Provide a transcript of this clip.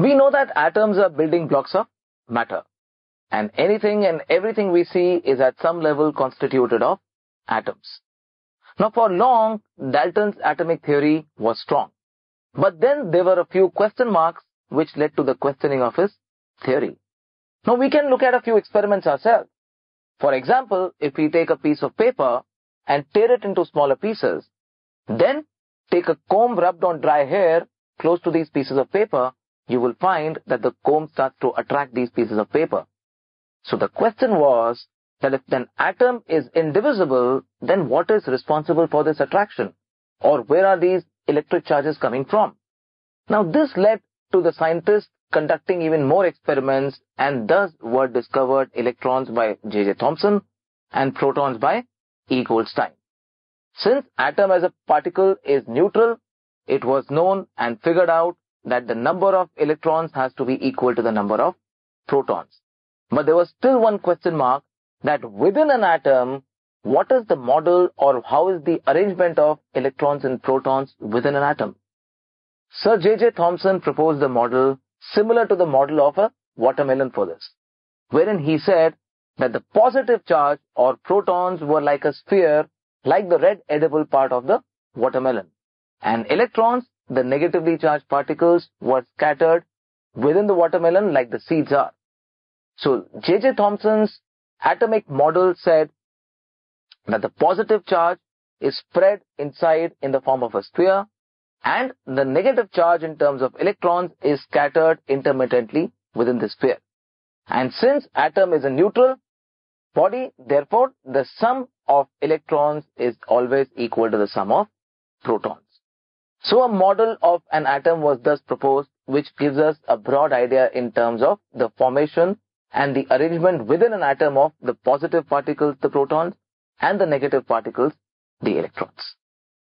We know that atoms are building blocks of matter. And anything and everything we see is at some level constituted of atoms. Now for long, Dalton's atomic theory was strong. But then there were a few question marks which led to the questioning of his theory. Now we can look at a few experiments ourselves. For example, if we take a piece of paper and tear it into smaller pieces, then take a comb rubbed on dry hair close to these pieces of paper, you will find that the comb starts to attract these pieces of paper. So the question was that if an atom is indivisible, then what is responsible for this attraction? Or where are these electric charges coming from? Now this led to the scientists conducting even more experiments and thus were discovered electrons by J.J. Thomson and protons by E. Goldstein. Since atom as a particle is neutral, it was known and figured out that the number of electrons has to be equal to the number of protons. But there was still one question mark that within an atom, what is the model or how is the arrangement of electrons and protons within an atom? Sir J.J. Thomson proposed a model similar to the model of a watermelon for this, wherein he said that the positive charge or protons were like a sphere, like the red edible part of the watermelon. And electrons, the negatively charged particles, were scattered within the watermelon like the seeds are. So J.J. Thomson's atomic model said that the positive charge is spread inside in the form of a sphere and the negative charge in terms of electrons is scattered intermittently within the sphere. And since atom is a neutral body, therefore the sum of electrons is always equal to the sum of protons. So a model of an atom was thus proposed which gives us a broad idea in terms of the formation and the arrangement within an atom of the positive particles, the protons, and the negative particles, the electrons.